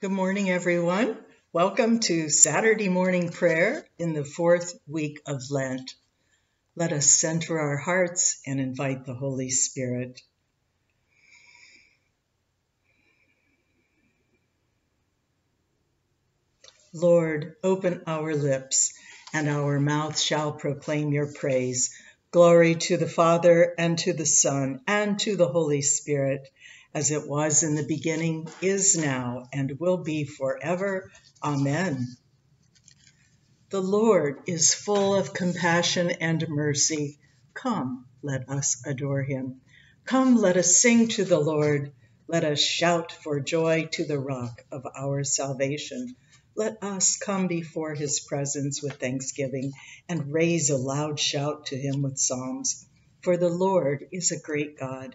Good morning, everyone. Welcome to Saturday morning prayer in the fourth week of Lent. Let us center our hearts and invite the Holy Spirit. Lord, open our lips, and our mouth shall proclaim your praise. Glory to the Father, and to the Son, and to the Holy Spirit as it was in the beginning, is now, and will be forever. Amen. The Lord is full of compassion and mercy. Come, let us adore him. Come, let us sing to the Lord. Let us shout for joy to the rock of our salvation. Let us come before his presence with thanksgiving and raise a loud shout to him with psalms. For the Lord is a great God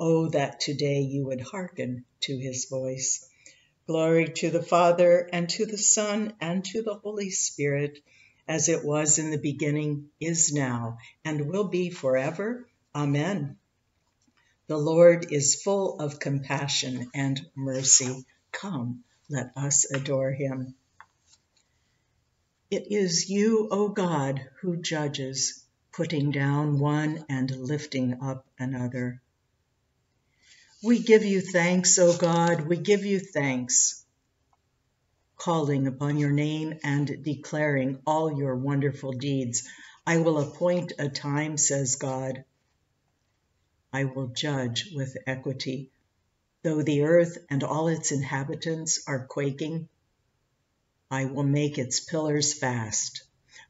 Oh, that today you would hearken to his voice. Glory to the Father, and to the Son, and to the Holy Spirit, as it was in the beginning, is now, and will be forever. Amen. The Lord is full of compassion and mercy. Come, let us adore him. It is you, O God, who judges, putting down one and lifting up another. We give you thanks, O God, we give you thanks, calling upon your name and declaring all your wonderful deeds. I will appoint a time, says God. I will judge with equity. Though the earth and all its inhabitants are quaking, I will make its pillars fast.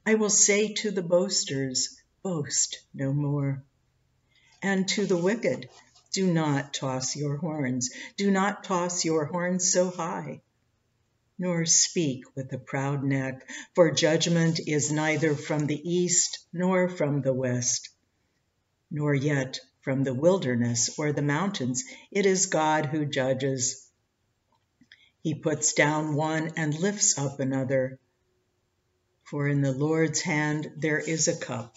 I will say to the boasters, Boast no more. And to the wicked, do not toss your horns, do not toss your horns so high, nor speak with a proud neck, for judgment is neither from the east nor from the west, nor yet from the wilderness or the mountains. It is God who judges. He puts down one and lifts up another. For in the Lord's hand there is a cup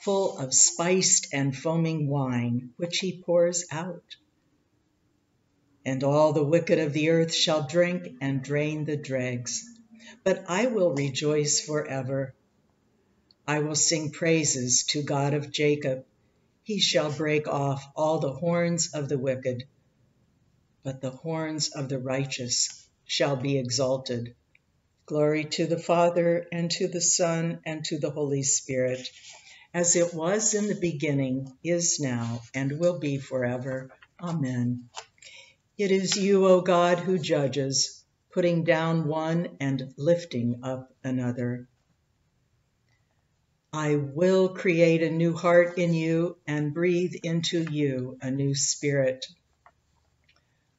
full of spiced and foaming wine, which he pours out. And all the wicked of the earth shall drink and drain the dregs. But I will rejoice forever. I will sing praises to God of Jacob. He shall break off all the horns of the wicked, but the horns of the righteous shall be exalted. Glory to the Father, and to the Son, and to the Holy Spirit as it was in the beginning, is now, and will be forever. Amen. It is you, O God, who judges, putting down one and lifting up another. I will create a new heart in you and breathe into you a new spirit.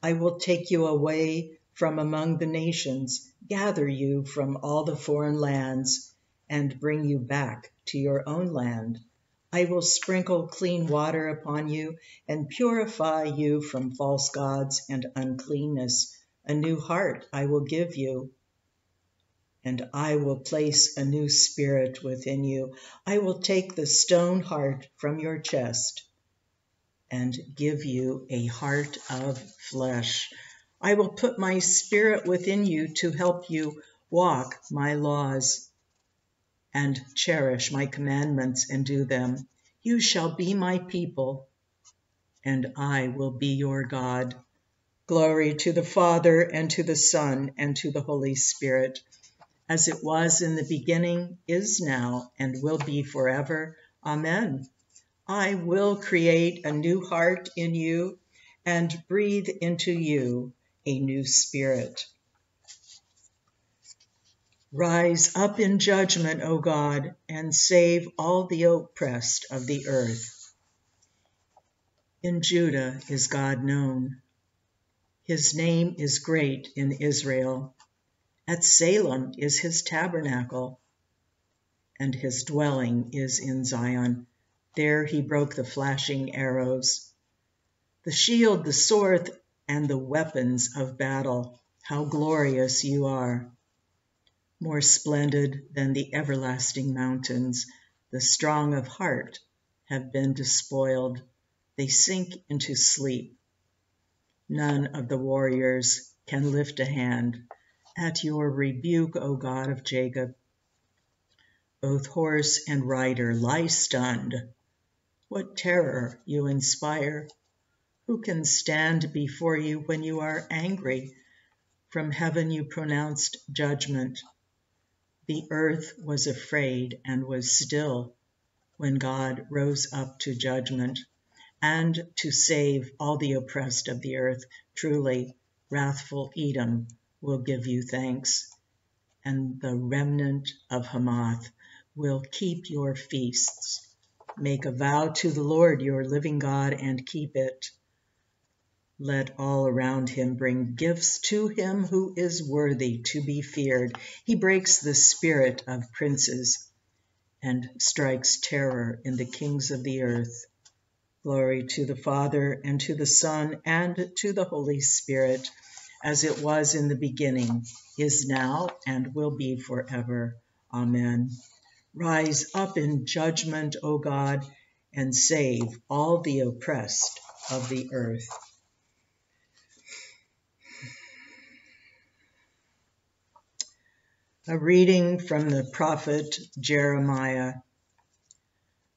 I will take you away from among the nations, gather you from all the foreign lands, and bring you back to your own land. I will sprinkle clean water upon you and purify you from false gods and uncleanness. A new heart I will give you, and I will place a new spirit within you. I will take the stone heart from your chest and give you a heart of flesh. I will put my spirit within you to help you walk my laws and cherish my commandments and do them. You shall be my people, and I will be your God. Glory to the Father, and to the Son, and to the Holy Spirit, as it was in the beginning, is now, and will be forever. Amen. I will create a new heart in you and breathe into you a new spirit. Rise up in judgment, O God, and save all the oppressed of the earth. In Judah is God known. His name is great in Israel. At Salem is his tabernacle, and his dwelling is in Zion. There he broke the flashing arrows. The shield, the sword, and the weapons of battle, how glorious you are! More splendid than the everlasting mountains, the strong of heart have been despoiled, they sink into sleep. None of the warriors can lift a hand at your rebuke, O God of Jacob. Both horse and rider lie stunned. What terror you inspire! Who can stand before you when you are angry? From heaven you pronounced judgment. The earth was afraid and was still when God rose up to judgment and to save all the oppressed of the earth. Truly, wrathful Edom will give you thanks, and the remnant of Hamath will keep your feasts. Make a vow to the Lord your living God and keep it. Let all around him bring gifts to him who is worthy to be feared. He breaks the spirit of princes and strikes terror in the kings of the earth. Glory to the Father, and to the Son, and to the Holy Spirit, as it was in the beginning, is now, and will be forever. Amen. Rise up in judgment, O God, and save all the oppressed of the earth. A reading from the prophet Jeremiah.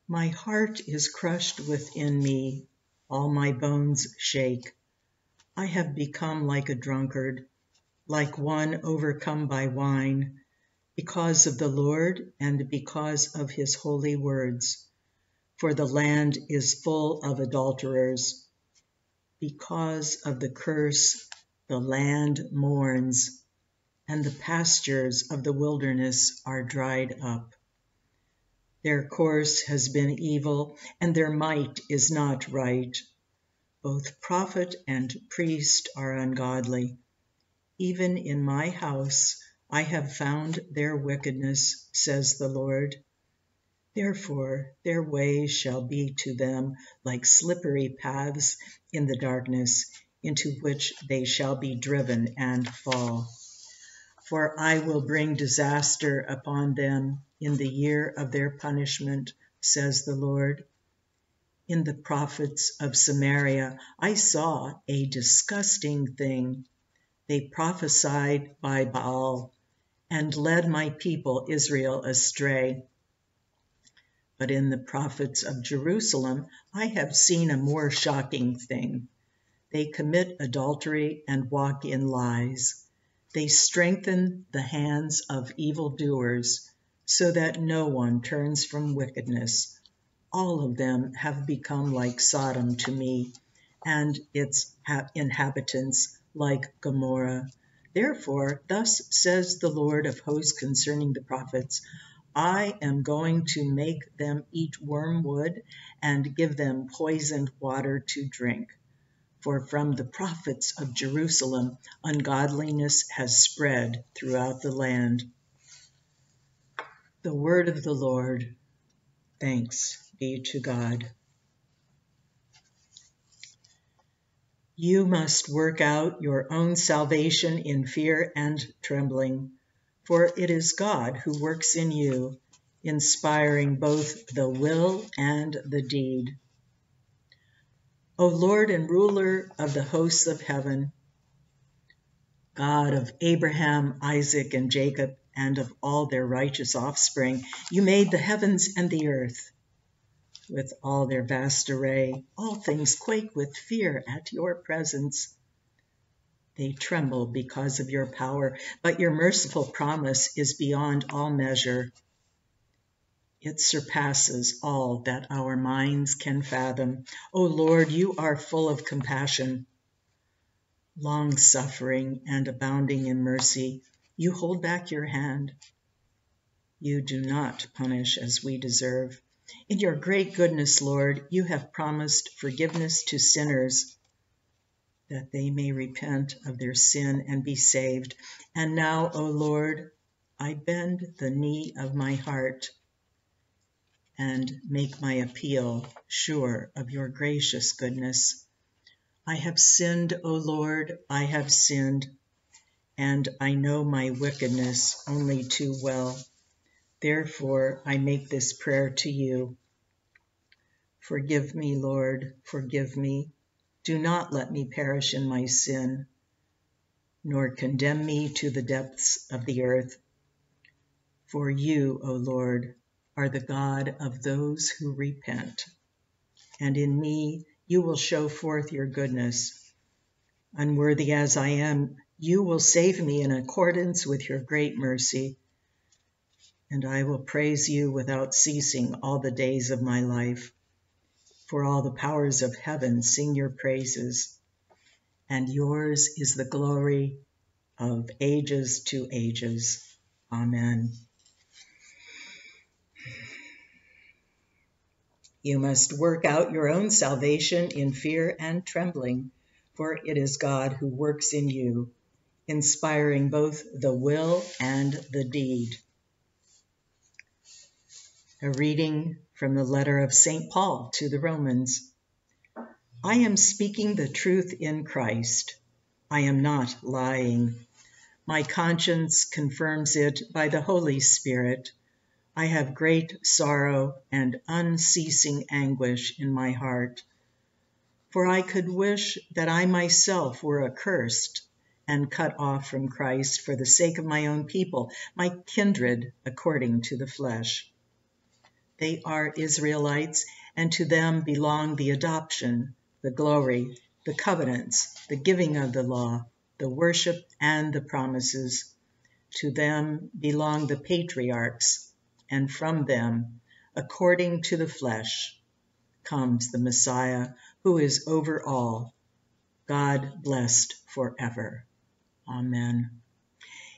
My heart is crushed within me, all my bones shake. I have become like a drunkard, like one overcome by wine, because of the Lord and because of his holy words. For the land is full of adulterers. Because of the curse, the land mourns and the pastures of the wilderness are dried up. Their course has been evil, and their might is not right. Both prophet and priest are ungodly. Even in my house I have found their wickedness, says the Lord. Therefore their way shall be to them like slippery paths in the darkness, into which they shall be driven and fall for I will bring disaster upon them in the year of their punishment, says the Lord. In the prophets of Samaria I saw a disgusting thing. They prophesied by Baal and led my people Israel astray. But in the prophets of Jerusalem I have seen a more shocking thing. They commit adultery and walk in lies. They strengthen the hands of evildoers, so that no one turns from wickedness. All of them have become like Sodom to me, and its inhabitants like Gomorrah. Therefore, thus says the Lord of hosts concerning the prophets I am going to make them eat wormwood and give them poisoned water to drink for from the prophets of Jerusalem ungodliness has spread throughout the land. The word of the Lord. Thanks be to God. You must work out your own salvation in fear and trembling, for it is God who works in you, inspiring both the will and the deed. O Lord and ruler of the hosts of heaven, God of Abraham, Isaac, and Jacob, and of all their righteous offspring, you made the heavens and the earth. With all their vast array, all things quake with fear at your presence. They tremble because of your power, but your merciful promise is beyond all measure. It surpasses all that our minds can fathom. O Lord, you are full of compassion, long suffering, and abounding in mercy. You hold back your hand. You do not punish as we deserve. In your great goodness, Lord, you have promised forgiveness to sinners. that they may repent of their sin and be saved. And now, O Lord, I bend the knee of my heart and make my appeal sure of your gracious goodness. I have sinned, O Lord, I have sinned, and I know my wickedness only too well. Therefore, I make this prayer to you. Forgive me, Lord, forgive me. Do not let me perish in my sin, nor condemn me to the depths of the earth. For you, O Lord, are the God of those who repent, and in me you will show forth your goodness. Unworthy as I am, you will save me in accordance with your great mercy, and I will praise you without ceasing all the days of my life. For all the powers of heaven sing your praises, and yours is the glory of ages to ages. Amen. You must work out your own salvation in fear and trembling, for it is God who works in you, inspiring both the will and the deed. A reading from the letter of St. Paul to the Romans. I am speaking the truth in Christ. I am not lying. My conscience confirms it by the Holy Spirit I have great sorrow and unceasing anguish in my heart. For I could wish that I myself were accursed and cut off from Christ for the sake of my own people, my kindred according to the flesh. They are Israelites, and to them belong the adoption, the glory, the covenants, the giving of the law, the worship, and the promises. To them belong the patriarchs and from them, according to the flesh, comes the Messiah who is over all, God blessed forever. Amen.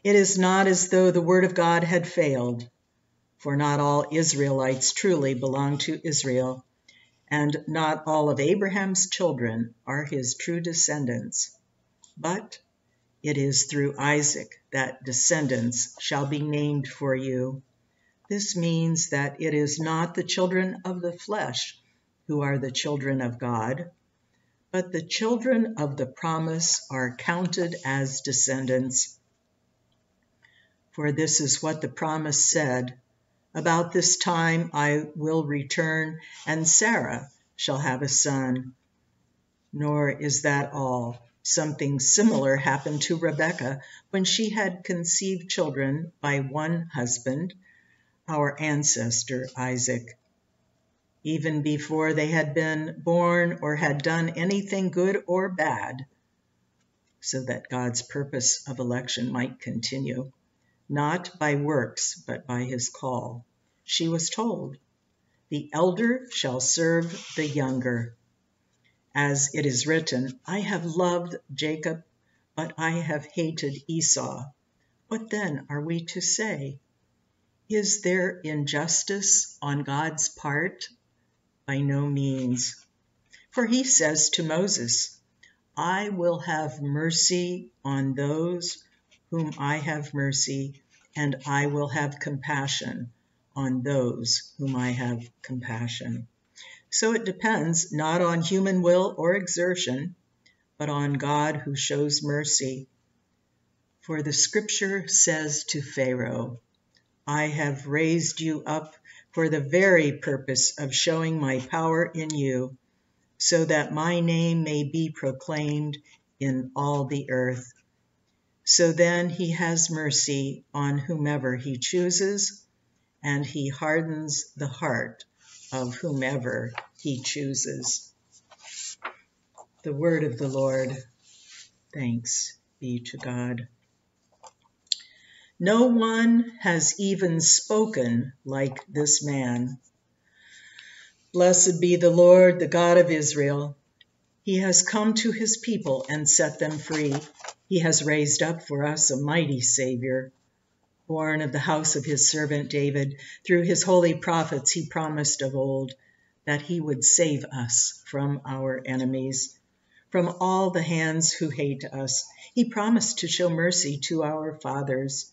It is not as though the word of God had failed, for not all Israelites truly belong to Israel, and not all of Abraham's children are his true descendants. But it is through Isaac that descendants shall be named for you. This means that it is not the children of the flesh who are the children of God, but the children of the promise are counted as descendants. For this is what the promise said About this time I will return, and Sarah shall have a son. Nor is that all. Something similar happened to Rebekah when she had conceived children by one husband our ancestor Isaac. Even before they had been born or had done anything good or bad, so that God's purpose of election might continue, not by works, but by his call. She was told, The elder shall serve the younger. As it is written, I have loved Jacob, but I have hated Esau. What then are we to say? Is there injustice on God's part? By no means. For he says to Moses, I will have mercy on those whom I have mercy, and I will have compassion on those whom I have compassion. So it depends not on human will or exertion, but on God who shows mercy. For the scripture says to Pharaoh, I have raised you up for the very purpose of showing my power in you, so that my name may be proclaimed in all the earth. So then he has mercy on whomever he chooses, and he hardens the heart of whomever he chooses. The word of the Lord. Thanks be to God. No one has even spoken like this man. Blessed be the Lord, the God of Israel. He has come to his people and set them free. He has raised up for us a mighty Savior. Born of the house of his servant David, through his holy prophets he promised of old that he would save us from our enemies from all the hands who hate us. He promised to show mercy to our fathers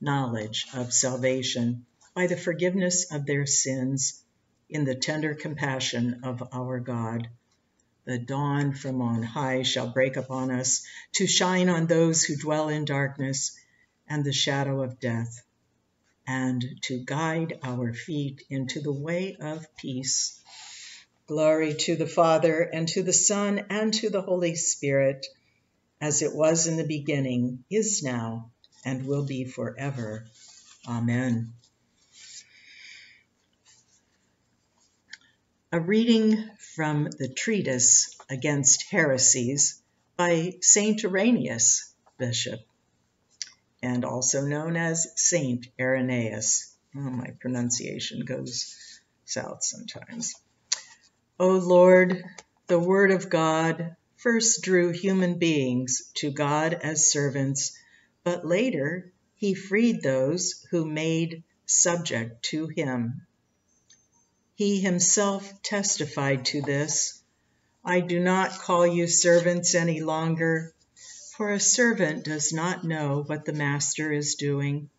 knowledge of salvation by the forgiveness of their sins in the tender compassion of our God. The dawn from on high shall break upon us to shine on those who dwell in darkness and the shadow of death and to guide our feet into the way of peace. Glory to the Father, and to the Son, and to the Holy Spirit, as it was in the beginning, is now, and will be forever. Amen. A reading from the treatise against heresies by Saint Irenaeus, Bishop and also known as Saint Irenaeus. Oh, my pronunciation goes south sometimes. O Lord, the Word of God first drew human beings to God as servants, but later he freed those who made subject to him. He himself testified to this I do not call you servants any longer for a servant does not know what the master is doing.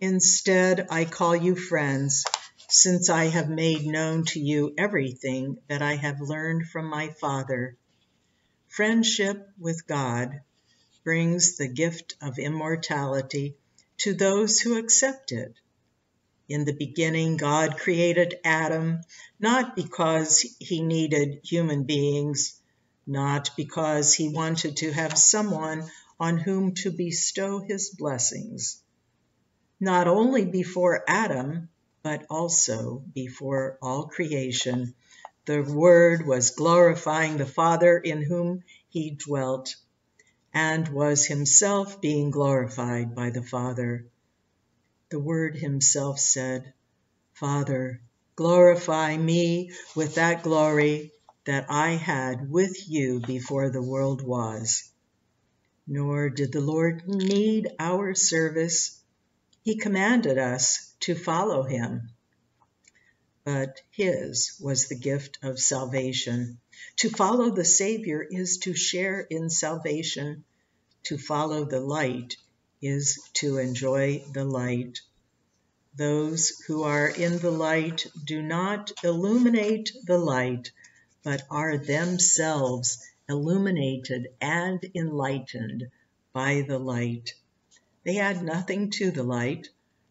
Instead, I call you friends, since I have made known to you everything that I have learned from my Father. Friendship with God brings the gift of immortality to those who accept it. In the beginning, God created Adam not because he needed human beings, not because he wanted to have someone on whom to bestow his blessings, not only before Adam, but also before all creation. The Word was glorifying the Father in whom he dwelt, and was himself being glorified by the Father. The Word himself said, Father, glorify me with that glory that I had with you before the world was. Nor did the Lord need our service. He commanded us to follow him. But his was the gift of salvation. To follow the Savior is to share in salvation. To follow the light is to enjoy the light. Those who are in the light do not illuminate the light, but are themselves illuminated and enlightened by the light. They add nothing to the light,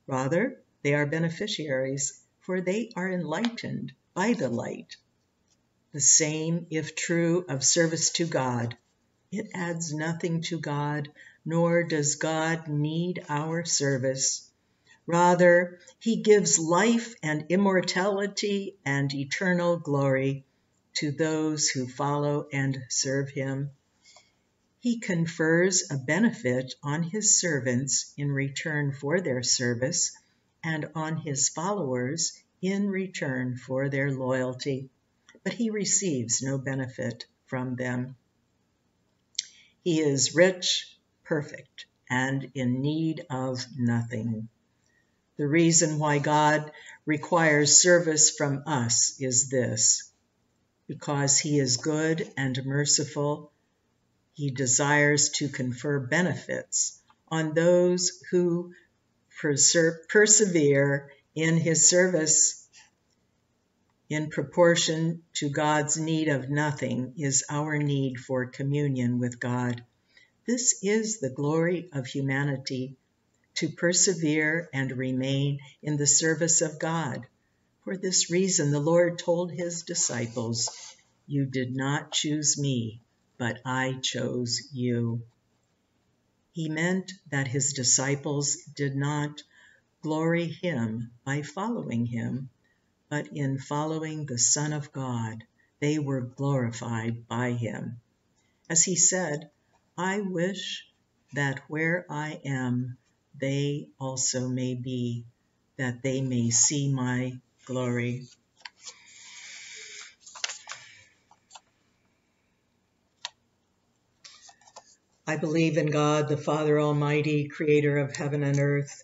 rather, they are beneficiaries, for they are enlightened by the light. The same, if true, of service to God. It adds nothing to God, nor does God need our service. Rather, he gives life and immortality and eternal glory to those who follow and serve him. He confers a benefit on his servants in return for their service and on his followers in return for their loyalty, but he receives no benefit from them. He is rich, perfect, and in need of nothing. The reason why God requires service from us is this because he is good and merciful, he desires to confer benefits on those who persevere in his service. In proportion to God's need of nothing is our need for communion with God. This is the glory of humanity, to persevere and remain in the service of God. For this reason, the Lord told his disciples, You did not choose me, but I chose you. He meant that his disciples did not glory him by following him, but in following the Son of God, they were glorified by him. as he said, I wish that where I am, they also may be, that they may see my glory. I believe in God, the Father Almighty, creator of heaven and earth.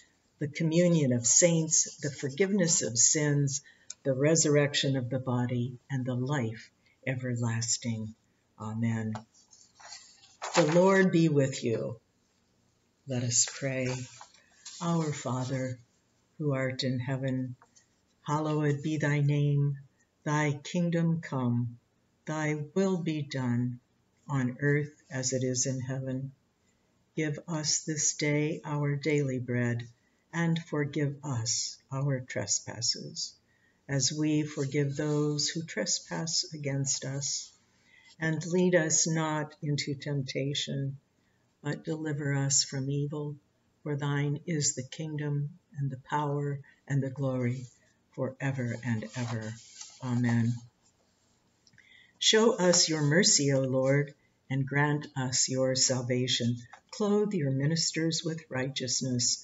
the communion of saints, the forgiveness of sins, the resurrection of the body, and the life everlasting. Amen. The Lord be with you. Let us pray. Our Father, who art in heaven, hallowed be thy name. Thy kingdom come Thy will be done, on earth as it is in heaven. Give us this day our daily bread, and forgive us our trespasses, as we forgive those who trespass against us. And lead us not into temptation, but deliver us from evil. For thine is the kingdom, and the power, and the glory, for ever and ever. Amen. Show us your mercy, O Lord, and grant us your salvation. Clothe your ministers with righteousness.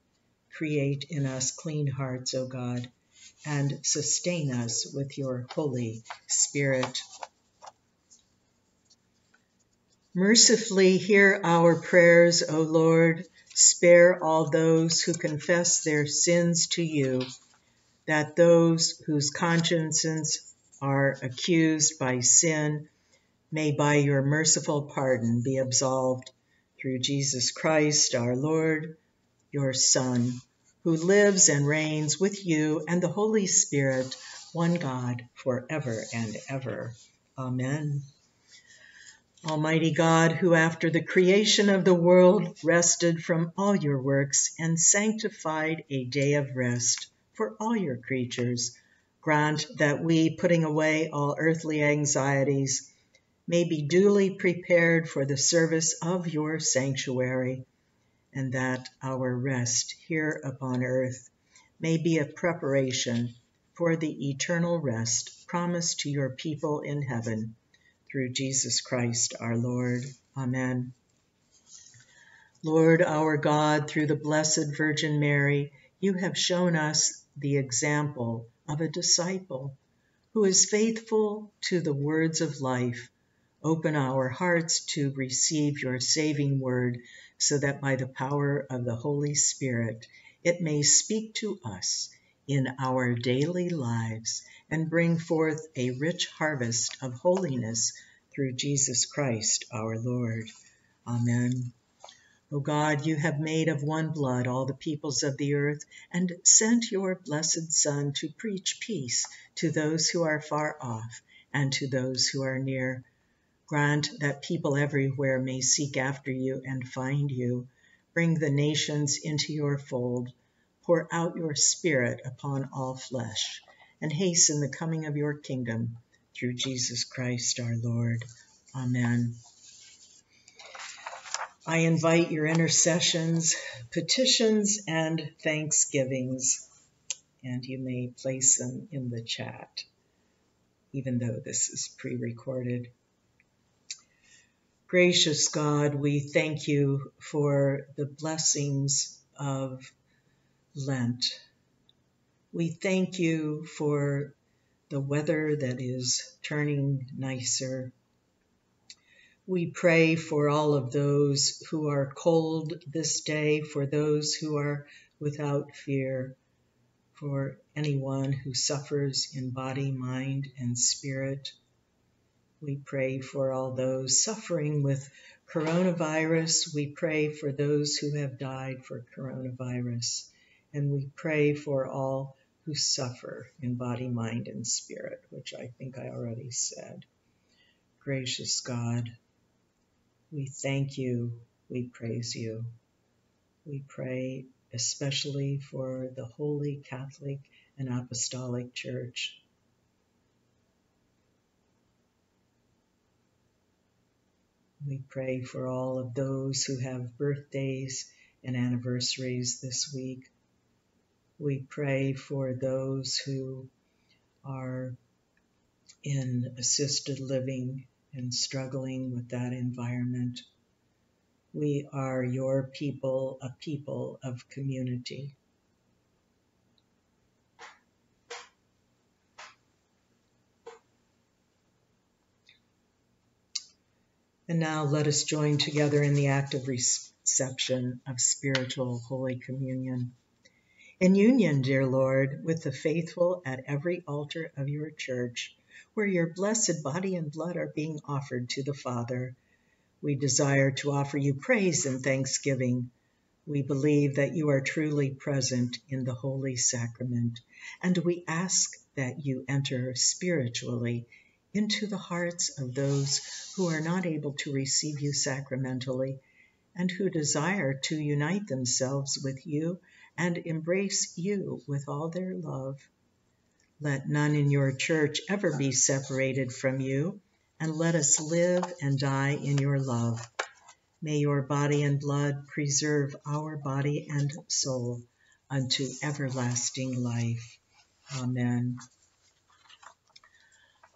Create in us clean hearts, O God, and sustain us with your Holy Spirit. Mercifully hear our prayers, O Lord. Spare all those who confess their sins to you, that those whose consciences are accused by sin may by your merciful pardon be absolved through Jesus Christ our Lord, your Son, who lives and reigns with you and the Holy Spirit, one God, for ever and ever. Amen. Almighty God, who after the creation of the world rested from all your works and sanctified a day of rest for all your creatures, grant that we, putting away all earthly anxieties, may be duly prepared for the service of your sanctuary, and that our rest here upon earth may be a preparation for the eternal rest promised to your people in heaven through Jesus Christ our Lord. Amen. Lord our God, through the Blessed Virgin Mary, you have shown us the example of a disciple who is faithful to the words of life Open our hearts to receive your saving word, so that by the power of the Holy Spirit it may speak to us in our daily lives and bring forth a rich harvest of holiness through Jesus Christ our Lord. Amen. O God, you have made of one blood all the peoples of the earth, and sent your blessed Son to preach peace to those who are far off and to those who are near. Grant that people everywhere may seek after you and find you. Bring the nations into your fold. Pour out your Spirit upon all flesh, and hasten the coming of your kingdom through Jesus Christ our Lord. Amen. I invite your intercessions, petitions, and thanksgivings, and you may place them in the chat, even though this is pre recorded. Gracious God, we thank you for the blessings of Lent. We thank you for the weather that is turning nicer. We pray for all of those who are cold this day, for those who are without fear, for anyone who suffers in body, mind, and spirit. We pray for all those suffering with coronavirus. We pray for those who have died for coronavirus. And we pray for all who suffer in body, mind, and spirit, which I think I already said. Gracious God, we thank you, we praise you. We pray especially for the Holy Catholic and Apostolic Church. We pray for all of those who have birthdays and anniversaries this week. We pray for those who are in assisted living and struggling with that environment. We are your people, a people of community. And now let us join together in the act of reception of spiritual Holy Communion. In union, dear Lord, with the faithful at every altar of your church, where your blessed body and blood are being offered to the Father. We desire to offer you praise and thanksgiving. We believe that you are truly present in the Holy Sacrament, and we ask that you enter spiritually into the hearts of those who are not able to receive you sacramentally and who desire to unite themselves with you and embrace you with all their love. Let none in your church ever be separated from you, and let us live and die in your love. May your body and blood preserve our body and soul unto everlasting life. Amen.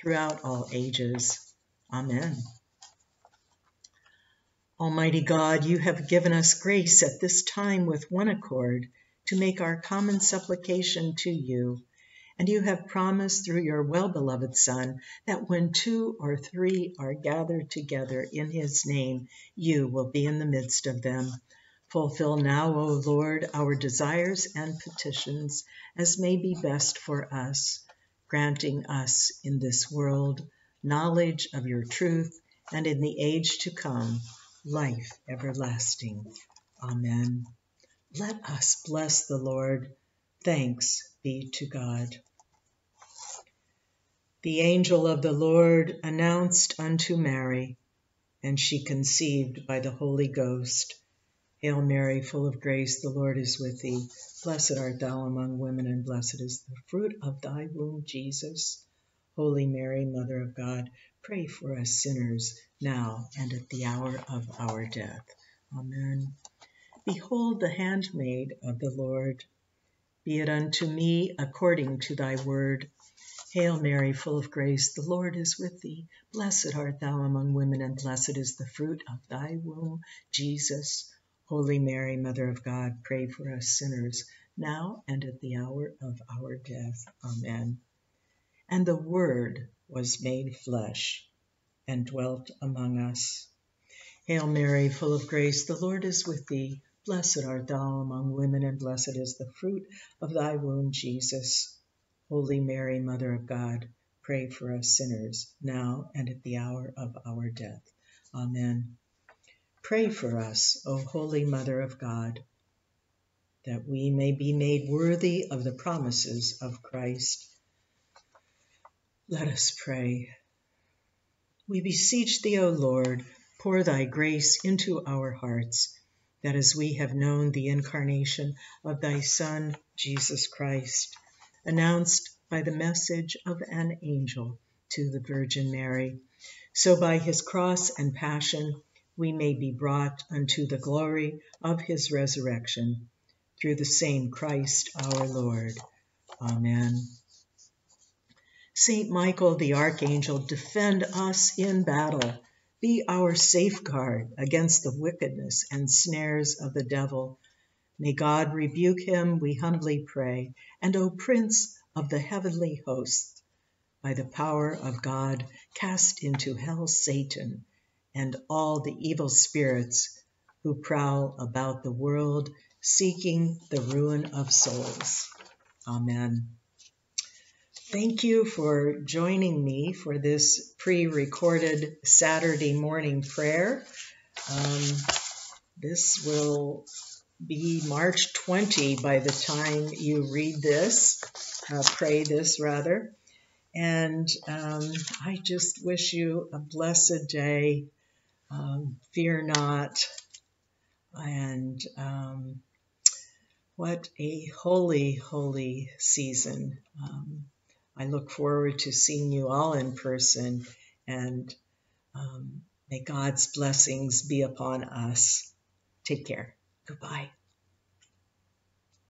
throughout all ages. Amen. Almighty God, you have given us grace at this time with one accord to make our common supplication to you and you have promised through your well beloved Son that when two or three are gathered together in his name, you will be in the midst of them. Fulfill now, O Lord, our desires and petitions as may be best for us, granting us in this world knowledge of your truth and in the age to come life everlasting. Amen. Let us bless the Lord. Thanks be to God. The angel of the Lord announced unto Mary, and she conceived by the Holy Ghost. Hail Mary, full of grace, the Lord is with thee. Blessed art thou among women, and blessed is the fruit of thy womb, Jesus. Holy Mary, Mother of God, pray for us sinners, now and at the hour of our death. Amen. Behold the handmaid of the Lord. Be it unto me according to thy word. Hail Mary, full of grace, the Lord is with thee. Blessed art thou among women, and blessed is the fruit of thy womb, Jesus. Holy Mary, Mother of God, pray for us sinners, now and at the hour of our death. Amen. And the Word was made flesh and dwelt among us. Hail Mary, full of grace, the Lord is with thee. Blessed art thou among women, and blessed is the fruit of thy womb, Jesus. Holy Mary, Mother of God, pray for us sinners, now and at the hour of our death. Amen. Pray for us, O Holy Mother of God, that we may be made worthy of the promises of Christ. Let us pray. We beseech thee, O Lord, pour thy grace into our hearts, that as we have known the incarnation of thy Son, Jesus Christ, announced by the message of an angel to the Virgin Mary, so by his cross and passion we may be brought unto the glory of his resurrection. Through the same Christ our Lord. Amen. Saint Michael the Archangel, defend us in battle. Be our safeguard against the wickedness and snares of the devil. May God rebuke him, we humbly pray. And O Prince of the heavenly hosts, by the power of God, cast into hell Satan and all the evil spirits who prowl about the world seeking the ruin of souls. Amen. Thank you for joining me for this pre recorded Saturday morning prayer. Um, this will be March 20 by the time you read this, uh, pray this rather. And um, I just wish you a blessed day um, fear not, and um, what a holy, holy season. Um, I look forward to seeing you all in person, and um, may God's blessings be upon us. Take care. Goodbye.